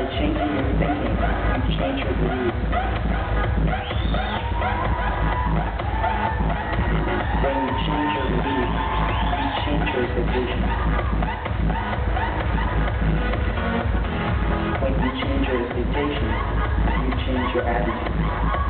by changing your thinking and change your belief. When you change your belief, you change your expectation. When you change your expectation, you change your attitude.